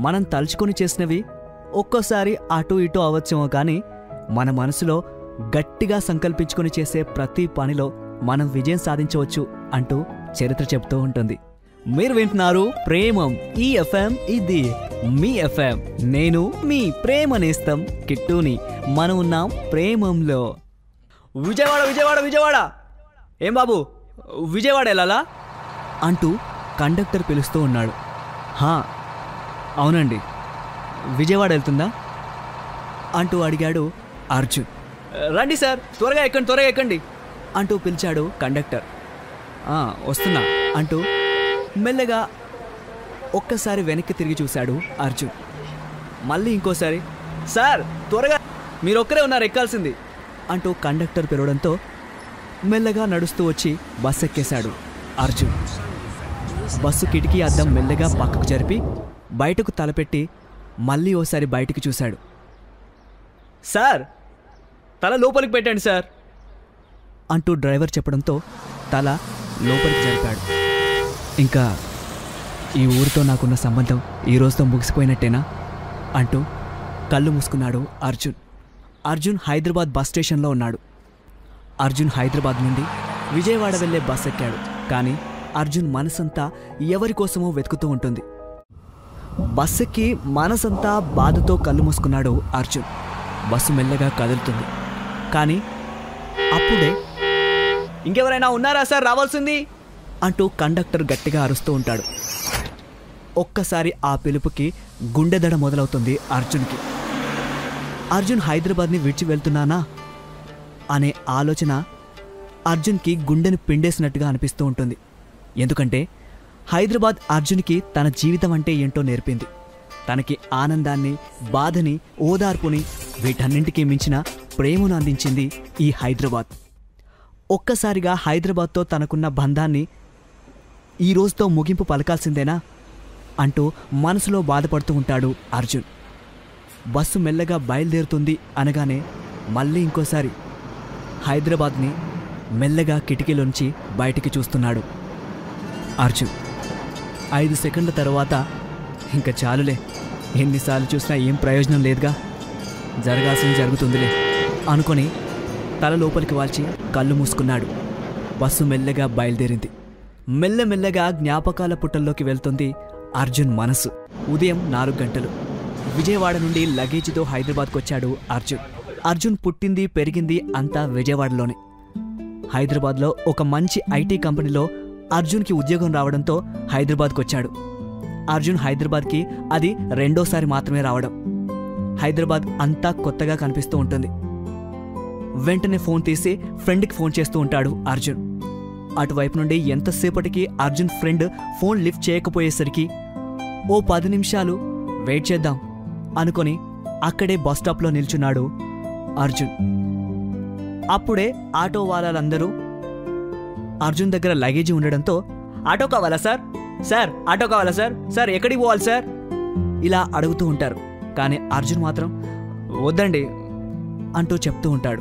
మనం తలుచుకొని చేసినవి ఒక్కోసారి అటు ఇటు అవచ్చేమో కానీ మన మనసులో గట్టిగా సంకల్పించుకొని చేసే ప్రతి పనిలో మనం విజయం సాధించవచ్చు అంటూ చరిత్ర చెబుతూ ఉంటుంది. మీరు వింటున్నారు ప్రేమం ఈ ఎఫ్ఎం ఇది మీ ఎఫ్ఎం. నేను మీ ప్రేమ నేస్తం కిట్టూని. మనం ఉన్నాం ప్రేమంలో. విజయవాడ విజయవాడ విజయవాడ! ఏం బాబు? విజయవాడ వెళ్ళాలా? అంటూ కండక్టర్ పిలుస్తూ ఉన్నాడు. హా అవునండి. విజయవాడ వెళ్తుందా? అంటూ అడిగాడు అర్జున్. రండి సార్ త్వరగా ఎక్కండి త్వరగా ఎక్కండి అంటూ పిలిచాడు కండక్టర్. వస్తున్నా అంటూ మెల్లగా ఒక్కసారి వెనక్కి తిరిగి చూశాడు అర్జున్. మళ్ళీ ఇంకోసారి సార్ త్వరగా మీరు ఒక్కరే ఉన్నారు ఎక్కాల్సింది అంటూ కండక్టర్ పిలవడంతో మెల్లగా నడుస్తూ వచ్చి బస్సు ఎక్కేశాడు అర్జున్. బస్సు కిటికీ అద్దం మెల్లగా పక్కకు జరిపి బయటకు తలపెట్టి మళ్ళీ ఓసారి బయటికి చూశాడు. సార్ తల లోపలికి పెట్టండి సార్ అంటూ డ్రైవర్ చెప్పడంతో తల లోపలికి జరిపాడు. ఇంకా ఈ ఊరితో నాకున్న సంబంధం ఈ రోజుతో ముగిసిపోయినట్టేనా? అంటూ కళ్ళు మూసుకున్నాడు అర్జున్. అర్జున్ హైదరాబాద్ బస్ స్టేషన్లో ఉన్నాడు. అర్జున్ హైదరాబాద్ నుండి విజయవాడ వెళ్ళే బస్ ఎక్కాడు. కానీ అర్జున్ మనసంతా ఎవరి కోసమో వెతుకుతూ ఉంటుంది. బస్సుకి మనసంతా బాధతో కళ్ళు మూసుకున్నాడు అర్జున్. బస్సు మెల్లగా కదులుతుంది. కానీ అప్పుడే ఇంకెవరైనా ఉన్నారా సార్? రావాల్సింది? అంటూ కండక్టర్ గట్టిగా అరుస్తూ ఉంటాడు. ఒక్కసారి ఆ పిలుపుకి గుండెదడ మొదలవుతుంది అర్జున్కి. అర్జున్ హైదరాబాద్ని విడిచి వెళ్తున్నానా? అనే ఆలోచన అర్జున్కి గుండెను పిండేసినట్టుగా అనిపిస్తూ ఉంటుంది. ఎందుకంటే హైదరాబాద్ అర్జున్కి తన జీవితం అంటే ఏంటో నేర్పింది. తనకి ఆనందాన్ని బాధని ఓదార్పుని వీటన్నింటికీ మించిన ప్రేమను అందించింది ఈ హైదరాబాద్. ఒక్కసారిగా హైదరాబాద్తో తనకున్న బంధాన్ని ఈ రోజుతో ముగింపు పలకాల్సిందేనా అంటూ మనసులో బాధపడుతూ ఉంటాడు అర్జున్. బస్సు మెల్లగా బయలుదేరుతుంది అనగానే మళ్ళీ ఇంకోసారి హైదరాబాద్ని మెల్లగా కిటికీలోంచి బయటికి చూస్తున్నాడు అర్జున్. ఐదు సెకండ్ల తర్వాత ఇంకా చాలులే. ఎన్నిసార్లు చూసినా ఏం ప్రయోజనం లేదుగా. జరగాల్సింది జరుగుతుందిలే. అనుకొని తల లోపలికి వాల్చి కళ్ళు మూసుకున్నాడు. బస్సు మెల్లగా బయలుదేరింది. మెల్లమెల్లగా జ్ఞాపకాల పుట్టల్లోకి వెళ్తుంది అర్జున్ మనసు. ఉదయం నాలుగు గంటలు. విజయవాడ నుండి లగేజీతో హైదరాబాద్కు వచ్చాడు అర్జున్. అర్జున్ పుట్టింది పెరిగింది అంతా విజయవాడలోనే. హైదరాబాద్లో ఒక మంచి ఐటీ కంపెనీలో అర్జున్కి ఉద్యోగం రావడంతో హైదరాబాద్కు వచ్చాడు అర్జున్ హైదరాబాద్కి అది రెండోసారి మాత్రమే రావడం. హైదరాబాద్ అంతా కొత్తగా కనిపిస్తూ ఉంటుంది. వెంటనే ఫోన్ తీసి ఫ్రెండ్కి ఫోన్ చేస్తూ ఉంటాడు అర్జున్. అటువైపు నుండి ఎంతసేపటికి అర్జున్ ఫ్రెండ్ ఫోన్ లిఫ్ట్ చేయకపోయేసరికి ఓ పది నిమిషాలు వెయిట్ చేద్దాం అనుకొని అక్కడే బస్ స్టాప్లో నిల్చున్నాడు అర్జున్. అప్పుడే ఆటో వాళ్ళందరూ అర్జున్ దగ్గర లగేజీ ఉండడంతో ఆటో కావాలా సార్? సార్ ఆటో కావాలా సార్? సార్ ఎక్కడికి పోవాలి సార్? ఇలా అడుగుతూ ఉంటారు. కానీ అర్జున్ మాత్రం వద్దండి అంటూ చెప్తూ ఉంటాడు.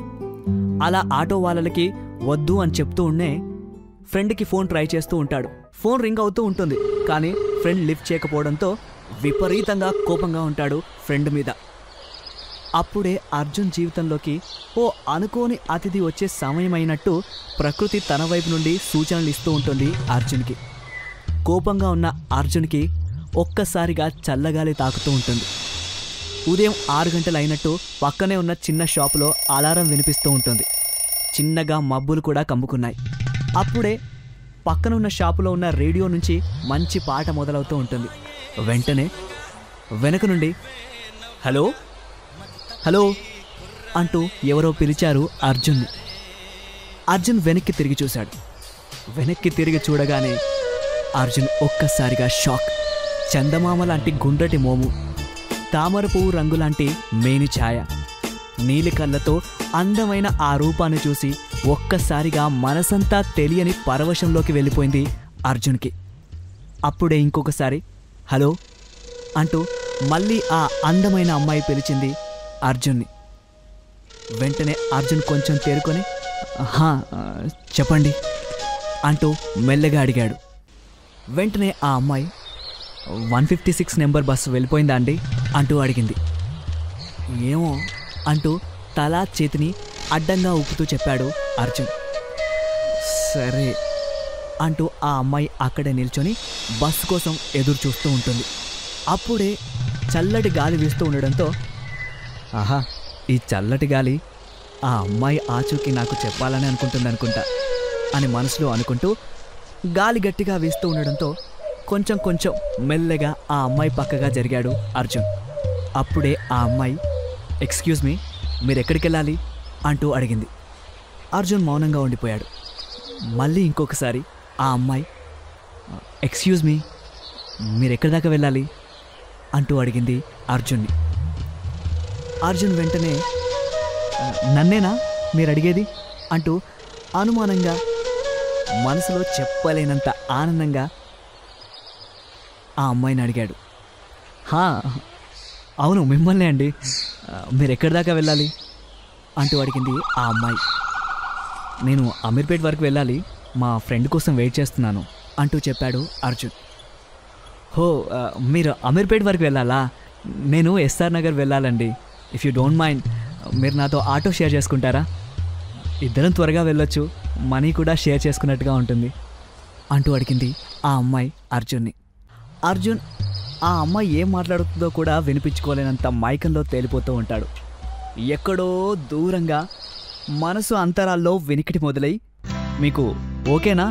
అలా ఆటో వాళ్ళకి వద్దు అని చెప్తూ ఉండే ఫ్రెండ్కి ఫోన్ ట్రై చేస్తూ ఉంటాడు. ఫోన్ రింగ్ అవుతూ ఉంటుంది. కానీ ఫ్రెండ్ లిఫ్ట్ చేయకపోవడంతో విపరీతంగా కోపంగా ఉంటాడు ఫ్రెండ్ మీద. అప్పుడే అర్జున్ జీవితంలోకి ఓ అనుకోని అతిథి వచ్చే సమయమైనట్టు ప్రకృతి తన వైపు నుండి సూచనలు ఇస్తూ ఉంటుంది అర్జున్కి. కోపంగా ఉన్న అర్జున్కి ఒక్కసారిగా చల్లగాలి తాకుతూ ఉంటుంది. ఉదయం ఆరు గంటలు అయినట్టు పక్కనే ఉన్న చిన్న షాపులో అలారం వినిపిస్తూ ఉంటుంది. చిన్నగా మబ్బులు కూడా కమ్ముకున్నాయి. అప్పుడే పక్కన ఉన్న షాపులో ఉన్న రేడియో నుంచి మంచి పాట మొదలవుతూ ఉంటుంది. వెంటనే వెనక నుండి హలో? హలో అంటూ ఎవరో పిలిచారు అర్జున్. అర్జున్ వెనక్కి తిరిగి చూశాడు. వెనక్కి తిరిగి చూడగానే అర్జున్ ఒక్కసారిగా షాక్. చందమామ లాంటి గుండ్రటి మోము తామర పువ్వు రంగులాంటి మేని ఛాయ నీలి కళ్ళతో అందమైన ఆ రూపాన్ని చూసి ఒక్కసారిగా మనసంతా తెలియని పరవశంలోకి వెళ్ళిపోయింది అర్జున్కి. అప్పుడే ఇంకొకసారి హలో అంటూ మళ్ళీ ఆ అందమైన అమ్మాయి పిలిచింది అర్జున్ని. వెంటనే అర్జున్ కొంచెం తేరుకొని "హా, చెప్పండి అంటూ మెల్లగా అడిగాడు. వెంటనే ఆ అమ్మాయి one fifty six number bus వెళ్ళిపోయిందా అండి? అంటూ అడిగింది. ఏమో అంటూ తలా చేతిని అడ్డంగా ఊపుతూ చెప్పాడు అర్జున్. సరే అంటూ ఆ అమ్మాయి అక్కడే నిల్చొని బస్సు కోసం ఎదురు చూస్తూ ఉంటుంది. అప్పుడే చల్లటి గాలి వీస్తూ ఉండడంతో ఆహా ఈ చల్లటి గాలి ఆ అమ్మాయి ఆచూకీ నాకు చెప్పాలని అనుకుంటుంది అనుకుంటా అని మనసులో అనుకుంటూ గాలి గట్టిగా వీస్తూ ఉండడంతో కొంచెం కొంచెం మెల్లగా ఆ అమ్మాయి పక్కగా జరిగాడు అర్జున్. అప్పుడే ఆ అమ్మాయి ఎక్స్క్యూజ్ మీ మీరు ఎక్కడికి వెళ్ళాలి అంటూ అడిగింది. అర్జున్ మౌనంగా ఉండిపోయాడు. మళ్ళీ ఇంకొకసారి ఆ అమ్మాయి ఎక్స్క్యూజ్ మీ మీరు ఎక్కడి దాకా వెళ్ళాలి? అంటూ అడిగింది అర్జున్ని. అర్జున్ వెంటనే నన్నేనా? మీరు అడిగేది అంటూ అనుమానంగా మనసులో చెప్పలేనంత ఆనందంగా ఆ అమ్మాయిని అడిగాడు. హా అవును మిమ్మల్నే అండి. మీరు ఎక్కడి దాకా వెళ్ళాలి? అంటూ అడిగింది ఆ అమ్మాయి. నేను అమీర్పేట్ వరకు వెళ్ళాలి. మా ఫ్రెండ్ కోసం వెయిట్ చేస్తున్నాను అంటూ చెప్పాడు అర్జున్. హో మీరు అమీర్పేట్ వరకు వెళ్ళాలా? నేను ఎస్ఆర్ నగర్ వెళ్ళాలండి. ఇఫ్ యూ డోంట్ మైండ్ మీరు నాతో ఆటో షేర్ చేసుకుంటారా? ఇద్దరం త్వరగా వెళ్ళొచ్చు. మనీ కూడా షేర్ చేసుకున్నట్టుగా ఉంటుంది. అంటూ అడిగింది ఆ అమ్మాయి అర్జున్ని. అర్జున్ ఆ అమ్మాయి ఏం మాట్లాడుతుందో కూడా వినిపించుకోలేనంత మైకంలో తేలిపోతూ ఉంటాడు. ఎక్కడో దూరంగా మనసు అంతరాల్లో వెనికిటి మొదలై మీకు ఓకేనా?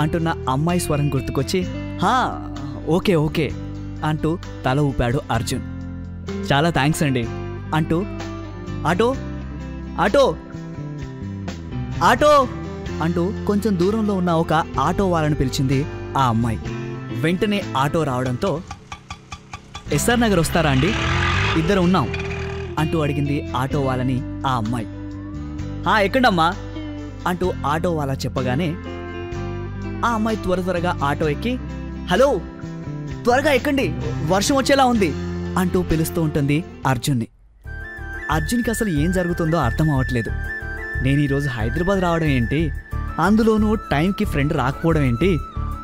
అంటున్న అమ్మాయి స్వరం గుర్తుకొచ్చి హా ఓకే ఓకే అంటూ తల ఊపాడు అర్జున్. చాలా థ్యాంక్స్ అండి. అంటూ ఆటో ఆటో ఆటో అంటూ కొంచెం దూరంలో ఉన్న ఒక ఆటో వాళ్ళని పిలిచింది ఆ అమ్మాయి. వెంటనే ఆటో రావడంతో ఎస్ఆర్ నగర్ వస్తారా అండి? ఇద్దరు ఉన్నాం అంటూ అడిగింది ఆటో వాళ్ళని ఆ అమ్మాయి. "ఆ, ఎక్కండమ్మా? అంటూ ఆటో వాళ్ళ చెప్పగానే ఆ అమ్మాయి త్వర త్వరగా ఆటో ఎక్కి హలో త్వరగా ఎక్కండి వర్షం వచ్చేలా ఉంది అంటూ పిలుస్తూ ఉంటుంది అర్జున్ని. అర్జున్కి అసలు ఏం జరుగుతుందో అర్థం అవ్వట్లేదు. నేను ఈరోజు హైదరాబాద్ రావడం ఏంటి? అందులోనూ టైంకి ఫ్రెండ్ రాకపోవడం ఏంటి?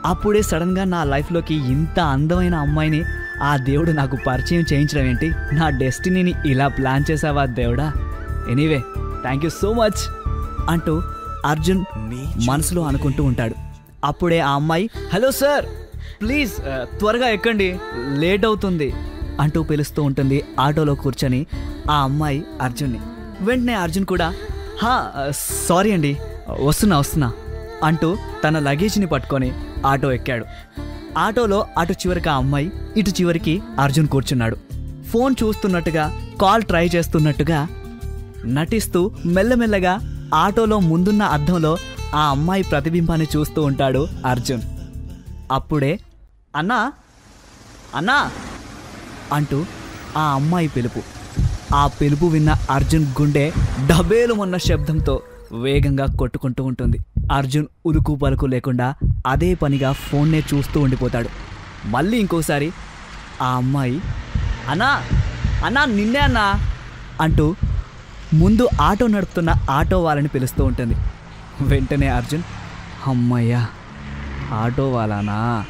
అప్పుడే సడన్గా నా లైఫ్లోకి ఇంత అందమైన అమ్మాయిని ఆ దేవుడు నాకు పరిచయం చేయించడం ఏంటి? నా డెస్టినీని ఇలా ప్లాన్ చేసావా దేవుడా? Anyway thank you so much అంటూ అర్జున్ మనసులో అనుకుంటూ ఉంటాడు. అప్పుడే ఆ అమ్మాయి హలో సార్ ప్లీజ్ త్వరగా ఎక్కండి లేట్ అవుతుంది అంటూ పిలుస్తూ ఉంటుంది ఆటోలో కూర్చొని. ఆ అమ్మాయి అర్జున్ని. వెంటనే అర్జున్ కూడా హా సారీ అండి వస్తున్నా వస్తున్నా అంటూ తన లగేజ్ని పట్టుకొని ఆటో ఎక్కాడు. ఆటోలో అటు చివరికి ఆ అమ్మాయి ఇటు చివరికి అర్జున్ కూర్చున్నాడు. ఫోన్ చూస్తున్నట్టుగా కాల్ ట్రై చేస్తున్నట్టుగా నటిస్తూ మెల్లమెల్లగా ఆటోలో ముందున్న అద్దంలో ఆ అమ్మాయి ప్రతిబింబాన్ని చూస్తూ ఉంటాడు అర్జున్. అప్పుడే అన్నా అన్నా అంటూ ఆ అమ్మాయి పిలుపు. ఆ పిలుపు విన్న అర్జున్ గుండె డబేలుమన్న శబ్దంతో వేగంగా కొట్టుకుంటూ ఉంటుంది. అర్జున్ ఉలుకు పలుకు లేకుండా అదే పనిగా ఫోన్నే చూస్తూ ఉండిపోతాడు. మళ్ళీ ఇంకోసారి ఆ అమ్మాయి అన్నా అన్నా నిన్నే అన్నా అంటూ ముందు ఆటో నడుపుతున్న ఆటో వాళ్ళని పిలుస్తూ ఉంటుంది. వెంటనే అర్జున్ అమ్మయ్యా ఆటో వాళ్ళనా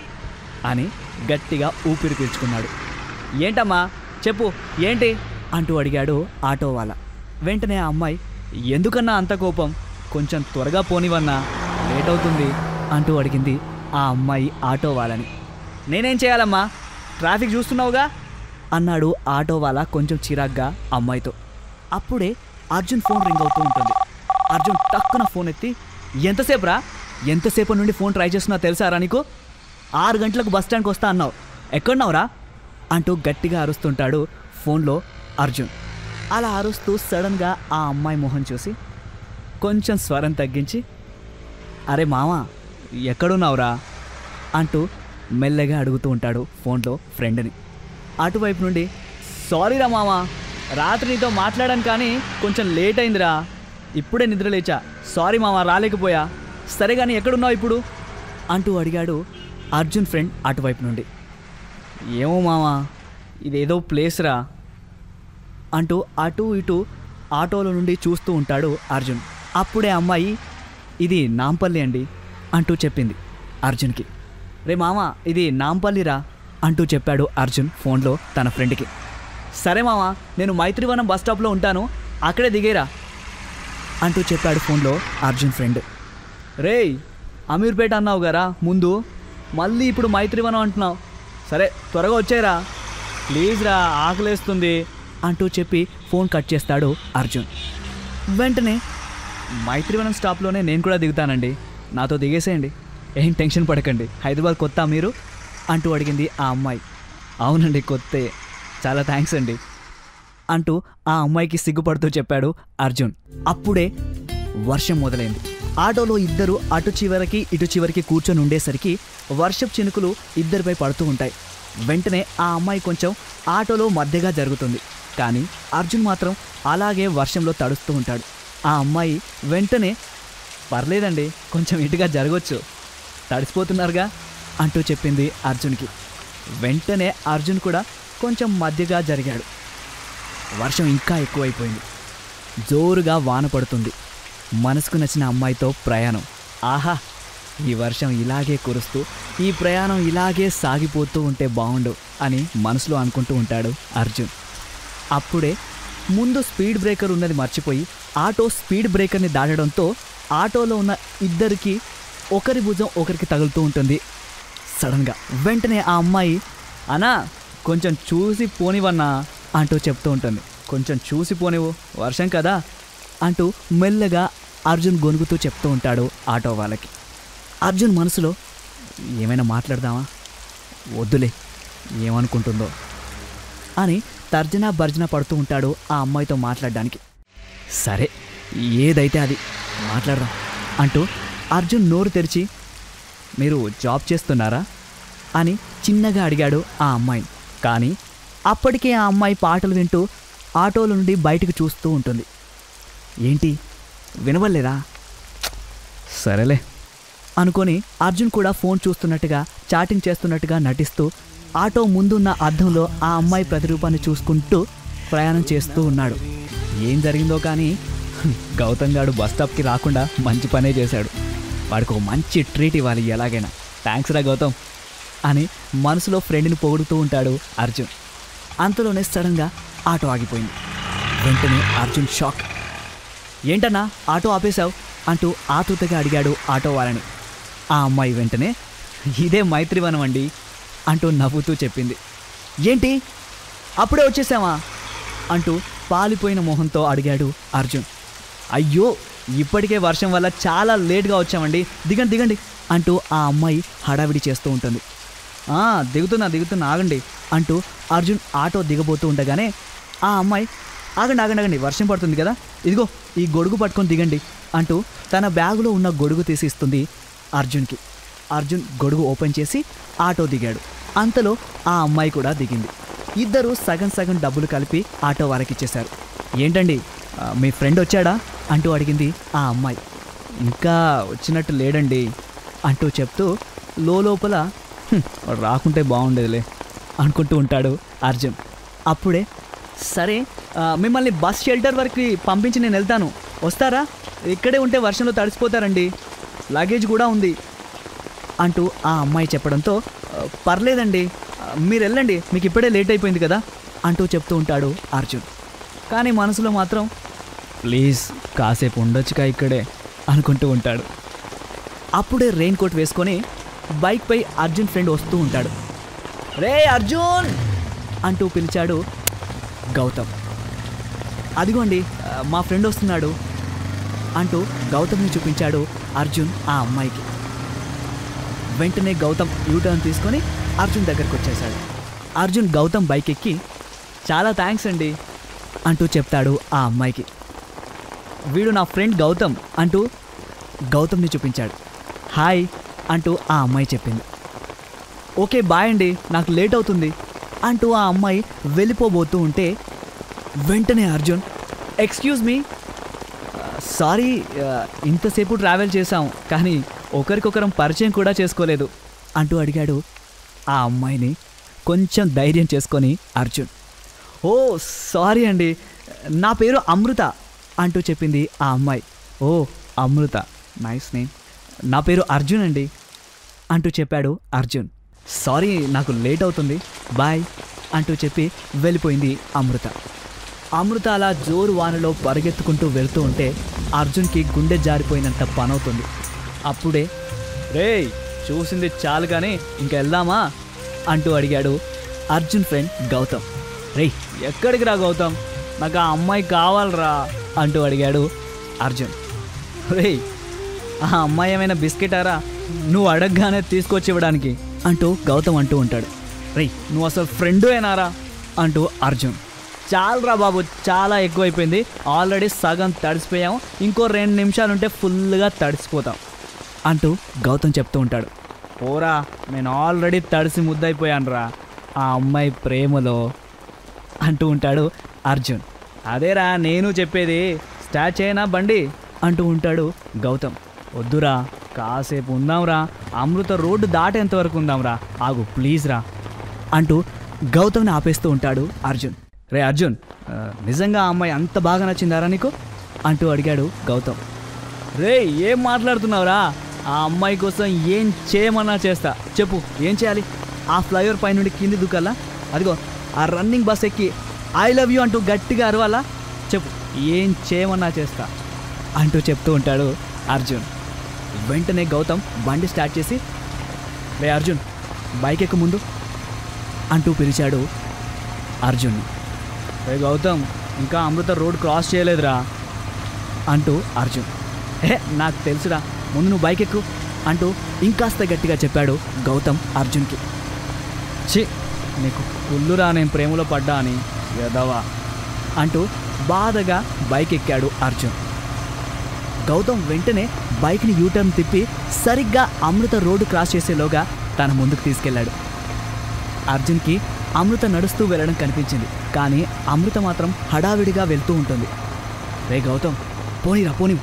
అని గట్టిగా ఊపిరి పీల్చుకున్నాడు. ఏంటమ్మా చెప్పు ఏంటి? అంటూ అడిగాడు ఆటో వాళ్ళ వెంటనే ఆ అమ్మాయి ఎందుకన్నా అంత కోపం? కొంచెం త్వరగా పోనివన్నా లేట్ అవుతుంది అంటూ అడిగింది ఆ అమ్మాయి ఆటో వాళ్ళని నేనేం చేయాలమ్మా? ట్రాఫిక్ చూస్తున్నావుగా? అన్నాడు ఆటో వాళ్ళ కొంచెం చిరాగ్గా అమ్మాయితో. అప్పుడే అర్జున్ ఫోన్ రింగ్ అవుతూ ఉంటుంది. అర్జున్ టక్కున ఫోన్ ఎత్తి ఎంతసేపు రా ఎంతసేపు నుండి ఫోన్ ట్రై చేస్తున్నా తెలుసారా నీకు? ఆరు గంటలకు బస్ స్టాండ్కి వస్తా అన్నావు. ఎక్కడున్నావురా? అంటూ గట్టిగా అరుస్తుంటాడు ఫోన్లో అర్జున్. అలా అరుస్తూ సడన్గా ఆ అమ్మాయి మొహం చూసి కొంచెం స్వరం తగ్గించి అరే మావా ఎక్కడున్నావురా? అంటూ మెల్లగా అడుగుతూ ఉంటాడు ఫోన్లో ఫ్రెండ్ని. అటువైపు నుండి సారీరా మామా రాత్రి నీతో మాట్లాడాను కానీ కొంచెం లేట్ అయిందిరా. ఇప్పుడే నిద్ర లేచా. సారీ మామా రాలేకపోయా. సరే కానీ ఎక్కడున్నావు ఇప్పుడు? అంటూ అడిగాడు అర్జున్ ఫ్రెండ్ అటువైపు నుండి. ఏమో మామా ఇదేదో ప్లేస్ రా అంటూ అటు ఇటు ఆటోలో నుండి చూస్తూ ఉంటాడు అర్జున్. అప్పుడే అమ్మాయి ఇది నాంపల్లి అండి అంటూ చెప్పింది అర్జున్కి. రే మామ ఇది నాంపల్లిరా అంటూ చెప్పాడు అర్జున్ ఫోన్లో తన ఫ్రెండ్కి. సరే మామ నేను మైత్రివనం బస్ స్టాప్లో ఉంటాను అక్కడే దిగేరా అంటూ చెప్పాడు ఫోన్లో అర్జున్ ఫ్రెండ్. రేయ్ అమీర్పేట అన్నావు గారా ముందు మళ్ళీ ఇప్పుడు మైత్రివనం అంటున్నావు. సరే త్వరగా వచ్చేరా ప్లీజ్ రా ఆకలేస్తుంది. అంటూ చెప్పి ఫోన్ కట్ చేస్తాడు అర్జున్. వెంటనే మైత్రివనం స్టాప్లోనే నేను కూడా దిగుతానండి. నాతో దిగేసేయండి. ఏం టెన్షన్ పడకండి. హైదరాబాద్ కొత్త మీరు? అంటూ అడిగింది ఆ అమ్మాయి. అవునండి కొత్తే. చాలా థ్యాంక్స్ అండి. అంటూ ఆ అమ్మాయికి సిగ్గుపడుతూ చెప్పాడు అర్జున్. అప్పుడే వర్షం మొదలైంది. ఆటోలో ఇద్దరు అటు చివరికి ఇటు చివరికి కూర్చొని ఉండేసరికి వర్షపు చినుకులు ఇద్దరిపై పడుతూ ఉంటాయి. వెంటనే ఆ అమ్మాయి కొంచెం ఆటోలో మధ్యగా జరుగుతుంది. కానీ అర్జున్ మాత్రం అలాగే వర్షంలో తడుస్తూ ఉంటాడు. ఆ అమ్మాయి వెంటనే పర్లేదండి కొంచెం ఇటుగా జరగవచ్చు తడిసిపోతున్నారుగా అంటూ చెప్పింది అర్జున్కి. వెంటనే అర్జున్ కూడా కొంచెం మధ్యగా జరిగాడు. వర్షం ఇంకా ఎక్కువైపోయింది. జోరుగా వాన పడుతుంది. మనసుకు నచ్చిన అమ్మాయితో ప్రయాణం. ఆహా ఈ వర్షం ఇలాగే కురుస్తూ ఈ ప్రయాణం ఇలాగే సాగిపోతూ ఉంటే బాగుండు అని మనసులో అనుకుంటూ ఉంటాడు అర్జున్. అప్పుడే ముందు స్పీడ్ బ్రేకర్ ఉన్నది మర్చిపోయి ఆటో స్పీడ్ బ్రేకర్ని దాటడంతో ఆటోలో ఉన్న ఇద్దరికి ఒకరి భుజం ఒకరికి తగులుతూ ఉంటుంది. సడన్గా వెంటనే ఆ అమ్మాయి అనా కొంచెం చూసి పోనివన్నా అంటూ చెప్తూ ఉంటుంది. కొంచెం చూసి పోనివు వర్షం కదా అంటూ మెల్లగా అర్జున్ గొనుగుతూ చెప్తూ ఉంటాడు ఆటో వాళ్ళకి. అర్జున్ మనసులో ఏమైనా మాట్లాడదామా? వద్దులే ఏమనుకుంటుందో అని తర్జనా భర్జన పడుతూ ఉంటాడు ఆ అమ్మాయితో మాట్లాడడానికి. సరే ఏదైతే అది మాట్లాడదాం అంటూ అర్జున్ నోరు తెరిచి మీరు జాబ్ చేస్తున్నారా? అని చిన్నగా అడిగాడు ఆ అమ్మాయిని కానీ అప్పటికే ఆ అమ్మాయి పాటలు వింటూ ఆటోల నుండి బయటకు చూస్తూ ఉంటుంది. ఏంటి వినవలేదా సరేలే అనుకొని అర్జున్ కూడా ఫోన్ చూస్తున్నట్టుగా చాటింగ్ చేస్తున్నట్టుగా నటిస్తూ ఆటో ముందున్న అద్దంలో ఆ అమ్మాయి ప్రతిరూపాన్ని చూసుకుంటూ ప్రయాణం చేస్తూ ఉన్నాడు. ఏం జరిగిందో కానీ గౌతమ్ గాడు బస్ స్టాప్కి రాకుండా మంచి పనే చేశాడు. వాడికి ఒక మంచి ట్రీట్ ఇవ్వాలి ఎలాగైనా. థ్యాంక్స్ రా గౌతమ్ అని మనసులో ఫ్రెండ్ని పొగుడుతూ ఉంటాడు అర్జున్. అంతలోనే సడన్గా ఆటో ఆగిపోయింది. వెంటనే అర్జున్ షాక్. ఏంటన్నా ఆటో ఆపేశావు? అంటూ ఆతృతగా అడిగాడు ఆటో వాళ్ళని. ఆ అమ్మాయి వెంటనే ఇదే మైత్రివనం అండి అంటూ నవ్వుతూ చెప్పింది. ఏంటి? అప్పుడే వచ్చేసావా? అంటూ పాలిపోయిన మొహంతో అడిగాడు అర్జున్. అయ్యో ఇప్పటికే వర్షం వల్ల చాలా లేట్గా వచ్చామండి. దిగండి దిగండి అంటూ ఆ అమ్మాయి హడావిడి చేస్తూ ఉంటుంది. దిగుతున్నా దిగుతున్నా ఆగండి అంటూ అర్జున్ ఆటో దిగబోతూ ఉండగానే ఆ అమ్మాయి ఆగండి ఆగండి ఆగండి వర్షం పడుతుంది కదా ఇదిగో ఈ గొడుగు పట్టుకొని దిగండి అంటూ తన బ్యాగులో ఉన్న గొడుగు తీసి ఇస్తుంది అర్జున్కి. అర్జున్ గొడుగు ఓపెన్ చేసి ఆటో దిగాడు. అంతలో ఆ అమ్మాయి కూడా దిగింది. ఇద్దరు సగం సగం డబ్బులు కలిపి ఆటో వారికి ఇచ్చేశారు. ఏంటండి మీ ఫ్రెండ్ వచ్చాడా? అంటూ అడిగింది ఆ అమ్మాయి. ఇంకా వచ్చినట్టు లేడండి అంటూ చెప్తూ లోపల రాకుంటే బాగుండేదిలే అనుకుంటూ ఉంటాడు అర్జున్. అప్పుడే సరే మిమ్మల్ని బస్ షెల్టర్ వరకు పంపించి నేను వెళ్తాను. వస్తారా? ఇక్కడే ఉంటే వర్షంలో తడిసిపోతారండి. లగేజ్ కూడా ఉంది. అంటూ ఆ అమ్మాయి చెప్పడంతో పర్లేదండి మీరు వెళ్ళండి మీకు ఇప్పుడే లేట్ అయిపోయింది కదా అంటూ చెప్తూ ఉంటాడు అర్జున్. కానీ మనసులో మాత్రం ప్లీజ్ కాసేపు ఉండొచ్చుగా ఇక్కడే అనుకుంటూ ఉంటాడు. అప్పుడే రెయిన్ కోట్ వేసుకొని బైక్పై అర్జున్ ఫ్రెండ్ వస్తూ ఉంటాడు. రే అర్జున్! అంటూ పిలిచాడు గౌతమ్. అదిగోండి మా ఫ్రెండ్ వస్తున్నాడు అంటూ గౌతమ్ని చూపించాడు అర్జున్ ఆ అమ్మాయికి. వెంటనే గౌతమ్ యూటర్న్ తీసుకొని అర్జున్ దగ్గరకు వచ్చేశాడు. అర్జున్ గౌతమ్ బైక్ ఎక్కి చాలా థ్యాంక్స్ అండి అంటూ చెప్తాడు ఆ అమ్మాయికి. వీడు నా ఫ్రెండ్ గౌతమ్ అంటూ గౌతమ్ని చూపించాడు. హాయ్ అంటూ ఆ అమ్మాయి చెప్పింది. ఓకే బాయ్ అండి నాకు లేట్ అవుతుంది అంటూ ఆ అమ్మాయి వెళ్ళిపోబోతూ ఉంటే వెంటనే అర్జున్ ఎక్స్క్యూజ్ మీ సారీ ఇంతసేపు ట్రావెల్ చేశాం కానీ ఒకరికొకరం పరిచయం కూడా చేసుకోలేదు అంటూ అడిగాడు ఆ అమ్మాయిని కొంచెం ధైర్యం చేసుకొని అర్జున్. ఓ సారీ అండి నా పేరు అమృత అంటూ చెప్పింది ఆ అమ్మాయి. ఓ అమృత నైస్ నేమ్. నా పేరు అర్జున్ అండి అంటూ చెప్పాడు అర్జున్. సారీ నాకు లేట్ అవుతుంది బాయ్ అంటూ చెప్పి వెళ్ళిపోయింది అమృత. అమృత అలా జోరు వానలో పరిగెత్తుకుంటూ వెళ్తూ ఉంటే అర్జున్కి గుండె జారిపోయినంత పనవుతుంది. అప్పుడే రేయ్ చూసింది చాలు కానీ ఇంకా వెళ్దామా? అంటూ అడిగాడు అర్జున్ ఫ్రెండ్ గౌతమ్. రేయ్ ఎక్కడికి రా గౌతమ్? నాకు ఆ అమ్మాయి కావాలరా? అంటూ అడిగాడు అర్జున్. రేయ్ ఆ అమ్మాయి ఏమైనా బిస్కెటారా? నువ్వు అడగగానే తీసుకొచ్చి ఇవ్వడానికి అంటూ గౌతమ్ అంటూ ఉంటాడు. రేయ్ నువ్వు అసలు ఫ్రెండు అయినారా? అంటూ అర్జున్. చాలరా బాబు చాలా ఎక్కువైపోయింది. ఆల్రెడీ సగం తడిసిపోయాము. ఇంకో రెండు నిమిషాలుంటే ఫుల్గా తడిసిపోతాం. అంటూ గౌతమ్ చెప్తూ ఉంటాడు. పోరా నేను ఆల్రెడీ తడిసి ముద్దయిపోయాను రా ఆ అమ్మాయి ప్రేమలో అంటూ ఉంటాడు అర్జున్. అదేరా నేను చెప్పేది స్టార్ట్ చేయనా బండి? అంటూ ఉంటాడు గౌతమ్. వద్దురా కాసేపు ఉందాంరా అమృత రోడ్డు దాటేంత వరకు ఉందాంరా ఆగు ప్లీజ్ రా అంటూ గౌతమ్ని ఆపేస్తూ ఉంటాడు అర్జున్. రే అర్జున్ నిజంగా ఆ అమ్మాయి అంత బాగా నచ్చిందారా నీకు? అంటూ అడిగాడు గౌతమ్. రే ఏం మాట్లాడుతున్నావురా? ఆ అమ్మాయి కోసం ఏం చేయమన్నా చేస్తా. చెప్పు ఏం చేయాలి? ఆ ఫ్లైఓవర్ పై నుండి కింది దుకాలా? అదిగో ఆ రన్నింగ్ బస్ ఎక్కి ఐ లవ్ యూ అంటూ గట్టిగా అరవాలా? చెప్పు ఏం చేయమన్నా చేస్తా? అంటూ చెప్తూ ఉంటాడు అర్జున్. వెంటనే గౌతమ్ బండి స్టార్ట్ చేసి రే అర్జున్ బైక్ ఎక్కు ముందు అంటూ పిలిచాడు అర్జున్. రే గౌతమ్ ఇంకా అమృత రోడ్ క్రాస్ చేయలేదురా అంటూ అర్జున్. ఏ నాకు తెలుసురా ముందు నువ్వు బైక్ ఎక్కు అంటూ ఇంకాస్త గట్టిగా చెప్పాడు గౌతమ్ అర్జున్కి. ఛీ నీకు కుళ్ళురా నేను ప్రేమలో పడ్డా అని ఎదవా అంటూ బాధగా బైక్ ఎక్కాడు అర్జున్. గౌతమ్ వెంటనే బైక్ని యూటర్న్ తిప్పి సరిగ్గా అమృత రోడ్డు క్రాస్ చేసేలోగా తన ముందుకు తీసుకెళ్ళాడు అర్జున్కి అమృత నడుస్తూ వెళ్ళడం కనిపించింది కానీ అమృత మాత్రం హడావిడిగా వెళ్తూ ఉంటుంది. రే గౌతమ్ పోనీరా పోనీ.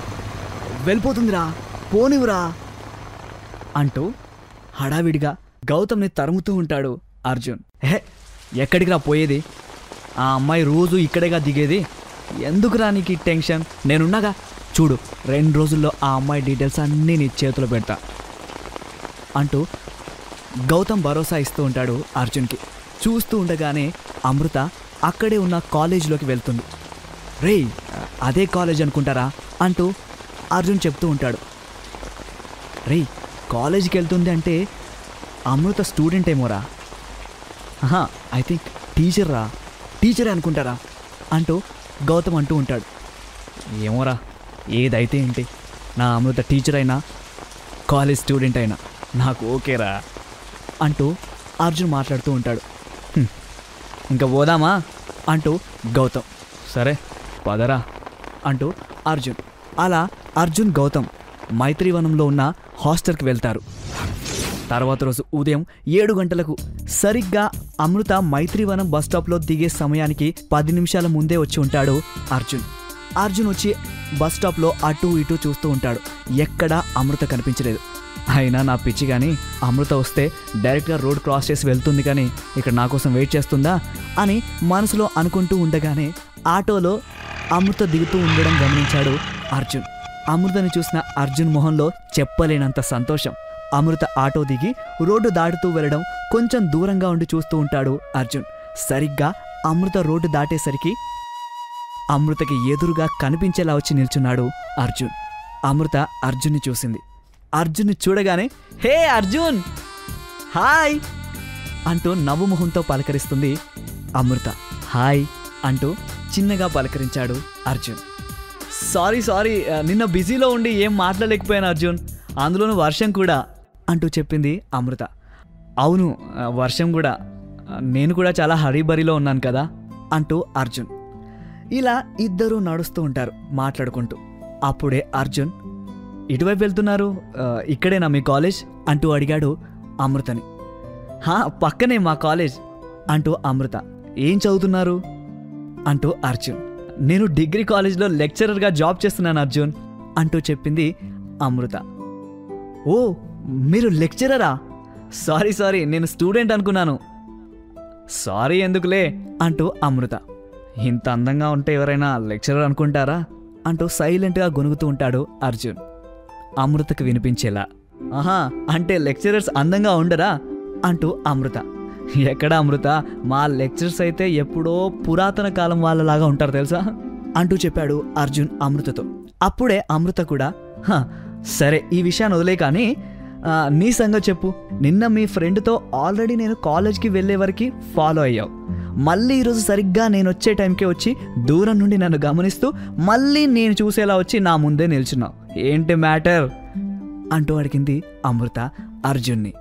వెళ్ళిపోతుందిరా. పోనివురా అంటూ హడావిడిగా గౌతమ్ని తరుముతూ ఉంటాడు అర్జున్. హే ఎక్కడికి రా పోయేది? ఆ అమ్మాయి రోజు ఇక్కడేగా దిగేది? ఎందుకురా నీకు టెన్షన్? నేనున్నాగా? చూడు రెండు రోజుల్లో ఆ అమ్మాయి డీటెయిల్స్ అన్నీ నీ చేతిలో పెడతా. అంటూ గౌతమ్ భరోసా ఇస్తూ ఉంటాడు అర్జున్కి. చూస్తూ ఉండగానే అమృత అక్కడే ఉన్న కాలేజీలోకి వెళ్తుంది. రేయ్ అదే కాలేజ్ అనుకుంటారా? అంటూ అర్జున్ చెప్తూ ఉంటాడు. రే కాలేజీకి వెళ్తుంది అంటే అమృత స్టూడెంట్ ఏమోరా. ఆహా ఐ థింక్ టీచర్ రా టీచరే అనుకుంటారా? అంటూ గౌతమ్ అంటూ ఉంటాడు. ఏమోరా ఏదైతే ఏంటి నా అమృత టీచర్ అయినా కాలేజ్ స్టూడెంట్ అయినా నాకు ఓకేరా అంటూ అర్జున్ మాట్లాడుతూ ఉంటాడు. ఇంకా పోదామా? అంటూ గౌతమ్. సరే పదరా అంటూ అర్జున్. అలా అర్జున్ గౌతమ్ మైత్రివనంలో ఉన్న హాస్టల్కి వెళ్తారు. తర్వాత రోజు ఉదయం ఏడు గంటలకు సరిగ్గా అమృత మైత్రివనం బస్ స్టాప్లో దిగే సమయానికి పది నిమిషాల ముందే వచ్చి ఉంటాడు అర్జున్. అర్జున్ వచ్చి బస్ స్టాప్లో అటు ఇటు చూస్తూ ఉంటాడు. ఎక్కడా అమృత కనిపించలేదు. అయినా నా పిచ్చి కానీ అమృత వస్తే డైరెక్ట్గా రోడ్ క్రాస్ చేసి వెళ్తుంది కానీ ఇక్కడ నా కోసం వెయిట్ చేస్తుందా అని మనసులో అనుకుంటూ ఉండగానే ఆటోలో అమృత దిగుతూ ఉండడం గమనించాడు అర్జున్. అమృతని చూసిన అర్జున్ మొహంలో చెప్పలేనంత సంతోషం. అమృత ఆటో దిగి రోడ్డు దాటుతూ వెళ్ళడం కొంచెం దూరంగా ఉండి చూస్తూ ఉంటాడు అర్జున్. సరిగ్గా అమృత రోడ్డు దాటేసరికి అమృతకి ఎదురుగా కనిపించేలా వచ్చి నిల్చున్నాడు అర్జున్. అమృత అర్జున్ని చూసింది. అర్జున్ని చూడగానే హే అర్జున్! హాయ్! అంటూ నవ్వుమొహంతో పలకరిస్తుంది అమృత. హాయ్! అంటూ చిన్నగా పలకరించాడు అర్జున్. Sorry sorry. నిన్న బిజీలో ఉండి ఏం మాట్లాడలేకపోయాను అర్జున్. అందులోనూ వర్షం కూడా అంటూ చెప్పింది అమృత. అవును వర్షం కూడా. నేను కూడా చాలా హరీబరీలో ఉన్నాను కదా అంటూ అర్జున్. ఇలా ఇద్దరూ నడుస్తూ ఉంటారు మాట్లాడుకుంటూ. అప్పుడే అర్జున్ ఇటువైపు వెళ్తున్నారు? ఇక్కడేనా మీ కాలేజ్? అంటూ అడిగాడు అమృతని. హా పక్కనే మా కాలేజ్ అంటూ అమృత. ఏం చదువుతున్నారు? అంటూ అర్జున్. నేను డిగ్రీ కాలేజ్లో లెక్చరర్గా జాబ్ చేస్తున్నాను అర్జున్ అంటూ చెప్పింది అమృత. ఓ మీరు లెక్చరరా? సారీ సారీ నేను స్టూడెంట్ అనుకున్నాను. సారీ ఎందుకులే అంటూ అమృత. ఇంత అందంగా ఉంటే ఎవరైనా లెక్చరర్ అనుకుంటారా? అంటూ సైలెంట్గా గొనుగుతూ ఉంటాడు అర్జున్. అమృతకు వినిపించేలా. ఆహా అంటే లెక్చరర్స్ అందంగా ఉండరా? అంటూ అమృత. ఎక్కడ అమృత? మా లెక్చర్స్ అయితే ఎప్పుడో పురాతన కాలం వాళ్ళలాగా ఉంటారు తెలుసా? అంటూ చెప్పాడు అర్జున్ అమృతతో. అప్పుడే అమృత కూడా "హ, సరే ఈ విషయాన్ని వదిలే కానీ నీ సంగతి చెప్పు. నిన్న మీ ఫ్రెండ్తో ఆల్రెడీ నేను కాలేజ్కి వెళ్ళే వరకు ఫాలో అయ్యావు. మళ్ళీ ఈరోజు సరిగ్గా నేను వచ్చే టైంకే వచ్చి దూరం నుండి నన్ను గమనిస్తూ మళ్ళీ నేను చూసేలా వచ్చి నా ముందే నిల్చున్నావు. ఏంటి మ్యాటర్? అంటూ అడిగింది అమృత అర్జున్ని.